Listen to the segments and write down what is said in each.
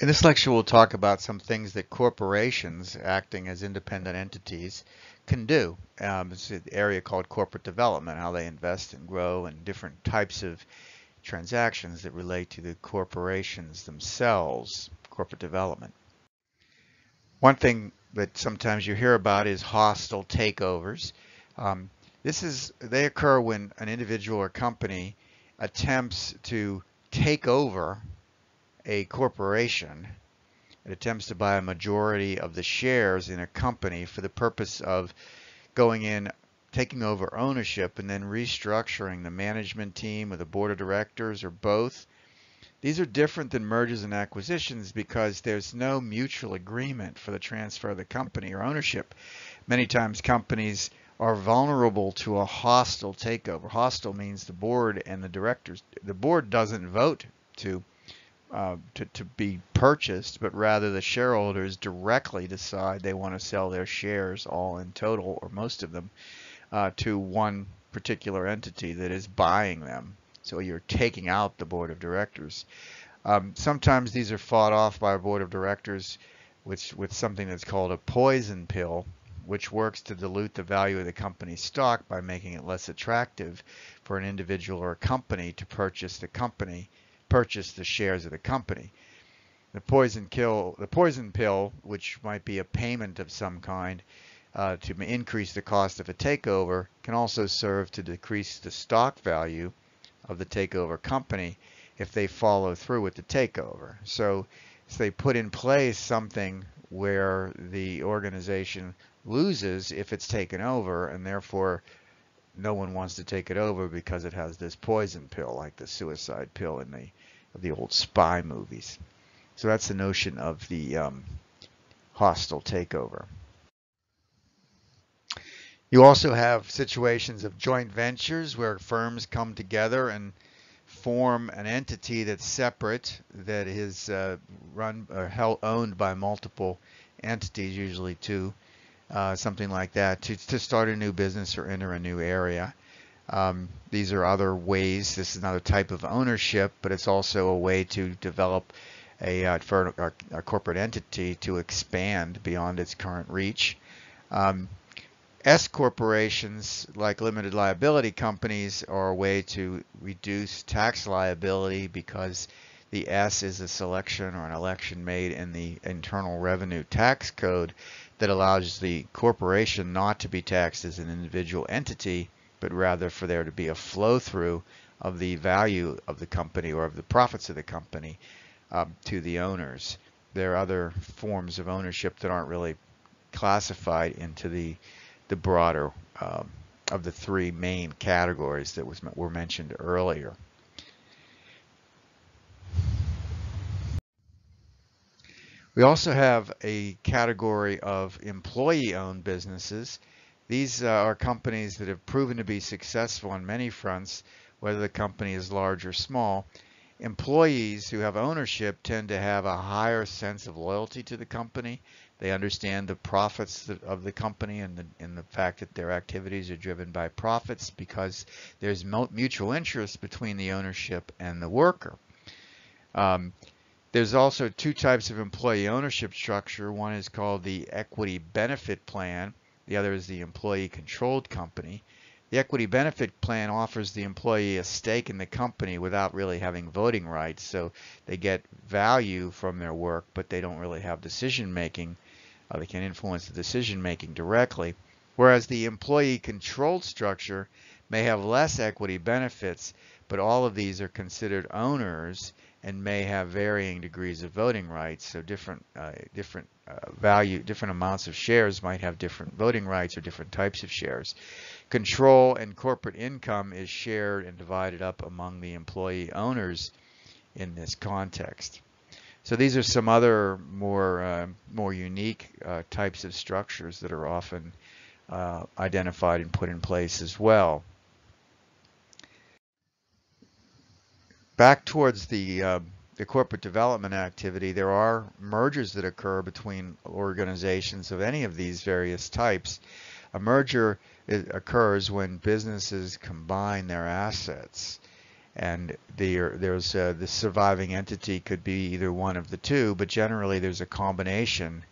In this lecture, we'll talk about some things that corporations acting as independent entities can do. Um, it's an area called corporate development, how they invest and grow and different types of transactions that relate to the corporations themselves, corporate development. One thing that sometimes you hear about is hostile takeovers. Um, this is, they occur when an individual or company attempts to take over a corporation, it attempts to buy a majority of the shares in a company for the purpose of going in, taking over ownership, and then restructuring the management team or the board of directors or both. These are different than mergers and acquisitions because there's no mutual agreement for the transfer of the company or ownership. Many times companies are vulnerable to a hostile takeover. Hostile means the board and the directors. The board doesn't vote to uh, to, to be purchased, but rather the shareholders directly decide they want to sell their shares all in total or most of them uh, to one particular entity that is buying them. So you're taking out the board of directors. Um, sometimes these are fought off by a board of directors which, with something that's called a poison pill, which works to dilute the value of the company's stock by making it less attractive for an individual or a company to purchase the company purchase the shares of the company. The poison kill, the poison pill, which might be a payment of some kind uh, to increase the cost of a takeover, can also serve to decrease the stock value of the takeover company if they follow through with the takeover. So, so they put in place something where the organization loses if it's taken over and therefore no one wants to take it over because it has this poison pill, like the suicide pill in the of the old spy movies. So that's the notion of the um, hostile takeover. You also have situations of joint ventures where firms come together and form an entity that's separate, that is uh, run or held, owned by multiple entities, usually two, uh, something like that, to, to start a new business or enter a new area. Um, these are other ways. This is another type of ownership, but it's also a way to develop a, uh, for a, a, corporate entity to expand beyond its current reach. Um, S corporations, like limited liability companies, are a way to reduce tax liability because the S is a selection or an election made in the Internal Revenue Tax Code that allows the corporation not to be taxed as an individual entity, but rather for there to be a flow through of the value of the company or of the profits of the company um, to the owners. There are other forms of ownership that aren't really classified into the the broader um, of the three main categories that was were mentioned earlier. We also have a category of employee-owned businesses. These uh, are companies that have proven to be successful on many fronts, whether the company is large or small. Employees who have ownership tend to have a higher sense of loyalty to the company. They understand the profits of the company and the, and the fact that their activities are driven by profits because there's mutual interest between the ownership and the worker. Um, there's also two types of employee ownership structure. One is called the equity benefit plan. The other is the employee controlled company. The equity benefit plan offers the employee a stake in the company without really having voting rights. So they get value from their work, but they don't really have decision making. Uh, they can influence the decision making directly. Whereas the employee controlled structure may have less equity benefits, but all of these are considered owners and may have varying degrees of voting rights. So different, uh, different uh, value, different amounts of shares might have different voting rights or different types of shares. Control and corporate income is shared and divided up among the employee owners in this context. So these are some other more uh, more unique uh, types of structures that are often uh, identified and put in place as well. Back towards the uh, the corporate development activity, there are mergers that occur between organizations of any of these various types. A merger occurs when businesses combine their assets. and there, there's uh, the surviving entity could be either one of the two, but generally there's a combination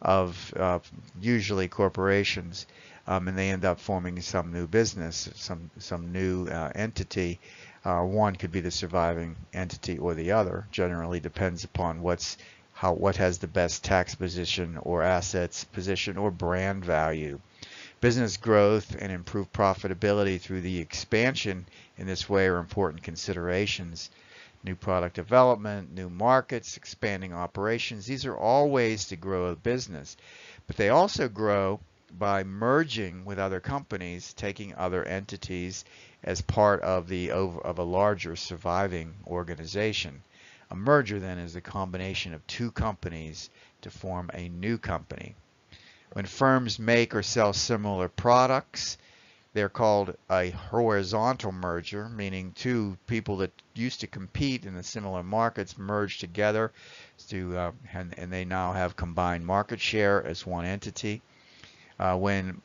of uh, usually corporations, um, and they end up forming some new business, some some new uh, entity. Uh, one could be the surviving entity or the other. Generally depends upon what's how what has the best tax position or assets position or brand value. Business growth and improved profitability through the expansion in this way are important considerations. New product development, new markets, expanding operations, these are all ways to grow a business. But they also grow by merging with other companies, taking other entities as part of the of a larger surviving organization. A merger then is the combination of two companies to form a new company. When firms make or sell similar products, they're called a horizontal merger, meaning two people that used to compete in the similar markets merge together to, uh, and, and, they now have combined market share as one entity. Uh, when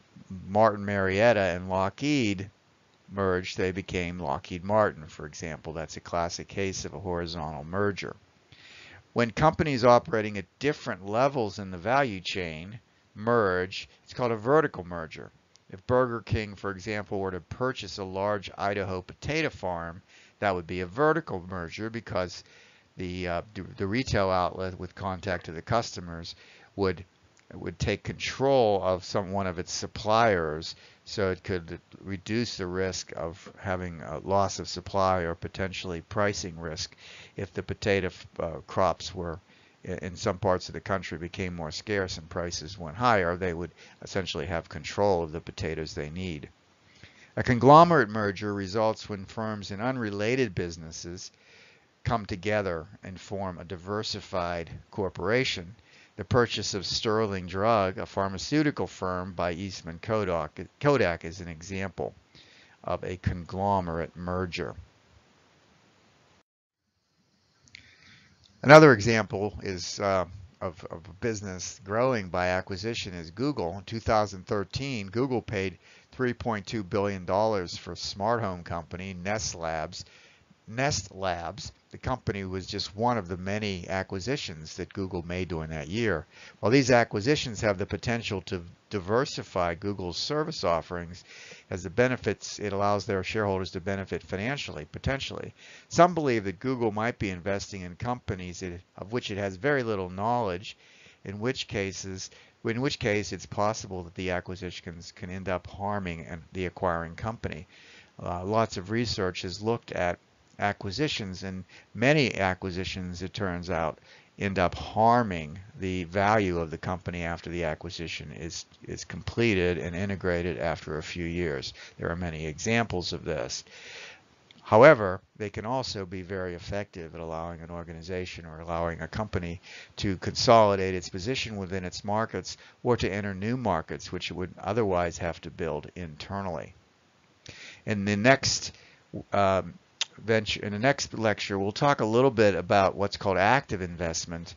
Martin Marietta and Lockheed merged, they became Lockheed Martin, for example. That's a classic case of a horizontal merger. When companies operating at different levels in the value chain merge, it's called a vertical merger. If Burger King, for example, were to purchase a large Idaho potato farm, that would be a vertical merger because the uh, the retail outlet with contact to the customers would would take control of some one of its suppliers so it could reduce the risk of having a loss of supply or potentially pricing risk if the potato uh, crops were in some parts of the country became more scarce and prices went higher, they would essentially have control of the potatoes they need. A conglomerate merger results when firms in unrelated businesses come together and form a diversified corporation. The purchase of Sterling Drug, a pharmaceutical firm, by Eastman Kodak, Kodak is an example of a conglomerate merger. Another example is uh, of, of a business growing by acquisition is Google. In 2013, Google paid $3.2 billion for smart home company Nest Labs. Nest Labs the company was just one of the many acquisitions that Google made during that year. While these acquisitions have the potential to diversify Google's service offerings as the benefits it allows their shareholders to benefit financially, potentially. Some believe that Google might be investing in companies of which it has very little knowledge, in which cases in which case it's possible that the acquisitions can end up harming the acquiring company. Uh, lots of research has looked at acquisitions, and many acquisitions, it turns out, end up harming the value of the company after the acquisition is, is completed and integrated after a few years. There are many examples of this. However, they can also be very effective at allowing an organization or allowing a company to consolidate its position within its markets or to enter new markets which it would otherwise have to build internally. In the next um, venture in the next lecture, we'll talk a little bit about what's called active investment,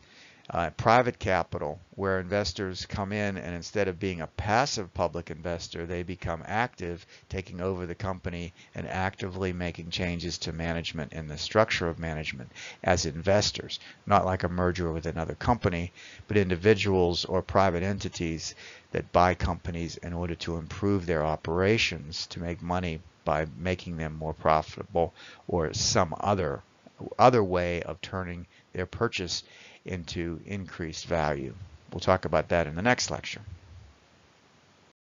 uh, private capital, where investors come in and instead of being a passive public investor, they become active, taking over the company and actively making changes to management and the structure of management as investors, not like a merger with another company, but individuals or private entities that buy companies in order to improve their operations to make money by making them more profitable or some other other way of turning their purchase into increased value. We'll talk about that in the next lecture.